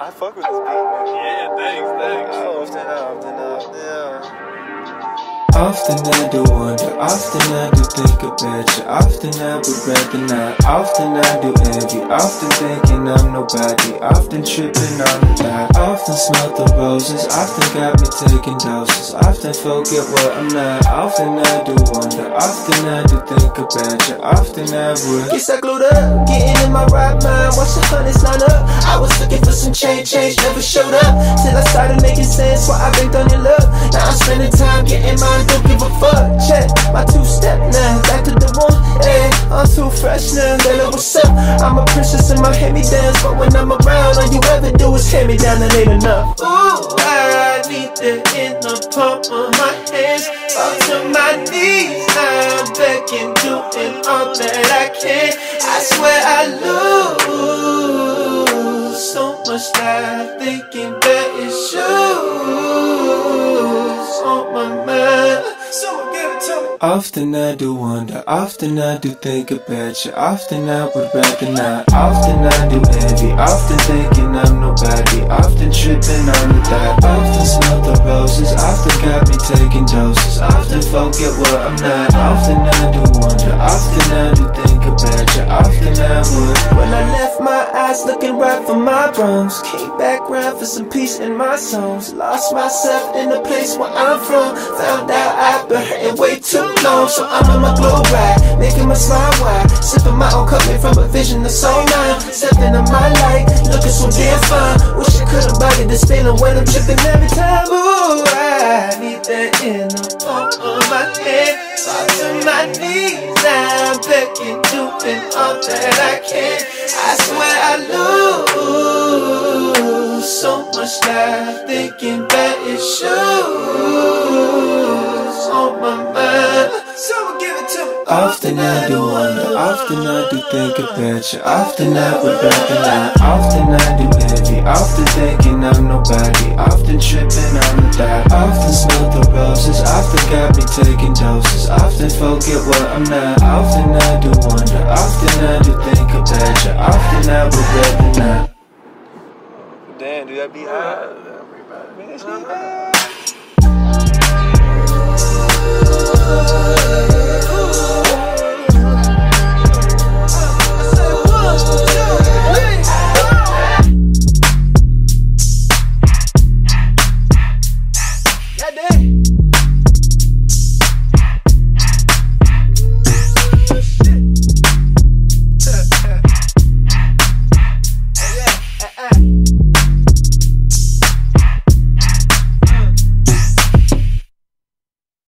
I fuck with this beat, man. Yeah, thanks, thanks. Often, often, often. Often I do wonder, often I do think about you. Often I would rather not, often I do envy. Often thinking I'm nobody, often tripping on the dot Often smell the roses, often got me taking doses. Often forget what I'm not, often I do wonder Often I do think about you, often I would Guess I glued up, getting in my right mind Watch the hundreds line up, I was looking for some change, change never showed up. Till I started making sense, why I baked on your love. Now I'm spending time getting mine don't give a fuck. Check my two step now, back to the one. Hey, I'm too fresh now. Bella, what's up? I'm a princess in my hand me downs, but when I'm around, all you ever do is hand me down. That ain't enough. Ooh, I need the in the palm of my hands, up to my knees. I'm begging, doing all that I can. I swear I lose so much that thinking that Often I do wonder, often I do think about you. Often I would rather not, often I do envy Often thinking I'm nobody, often tripping on the dot Often smell the roses, often got me taking doses. Often forget what I'm not, often I do wonder Often I do Came back round for some peace in my songs. Lost myself in the place where I'm from. Found out I've been hurting way too long. So I'm on my glow ride, making my smile wide Sipping my own cup made from a vision of so now Stepping on my light, looking so damn fine. Wish I could've bodied this feeling when I'm tripping. Every time Ooh, I need that in the palm of my hand Fall to my knees, I'm begging, doing all that I can. I swear I lose so much now Thinking that it's on my mind. Someone give it to me Often I do wonder, often I do think about you. Often I would rather not, often I do envy. Often thinking I'm nobody, often tripping on the dot. Often smell the roses, often got me taking doses. Often forget what I'm not, often I do not Damn, dude, that beat high. Man, shit uh-huh. high.